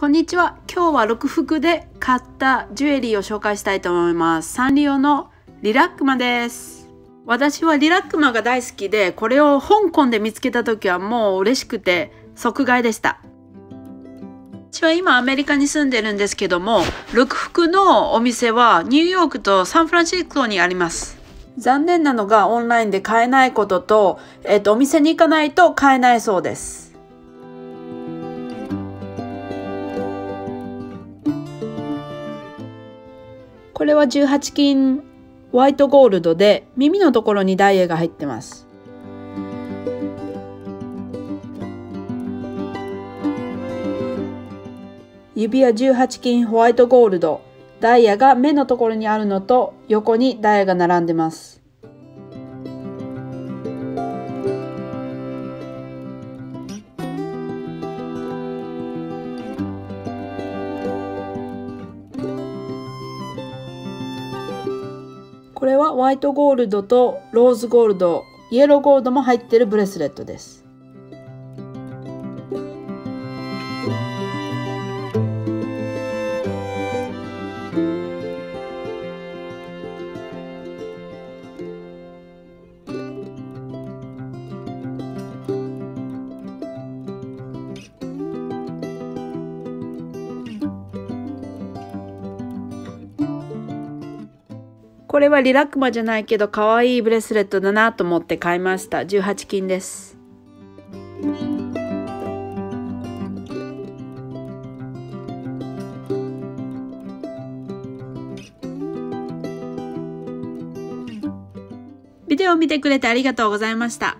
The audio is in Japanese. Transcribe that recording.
こんにちは。今日は六福で買ったジュエリーを紹介したいと思います。サンリオのリラックマです。私はリラックマが大好きで、これを香港で見つけた時はもう嬉しくて即買いでした。私は今アメリカに住んでるんですけども、六福のお店はニューヨークとサンフランシスコにあります。残念なのがオンラインで買えないことと、えっと、お店に行かないと買えないそうです。これは18金ホワイトゴールドで耳のところにダイヤが入ってます。指は18金ホワイトゴールド。ダイヤが目のところにあるのと横にダイヤが並んでます。これはホワイトゴールドとローズゴールド、イエローゴールドも入ってるブレスレットです。これはリラックマじゃないけど可愛いブレスレットだなと思って買いました。18金です。ビデオを見てくれてありがとうございました。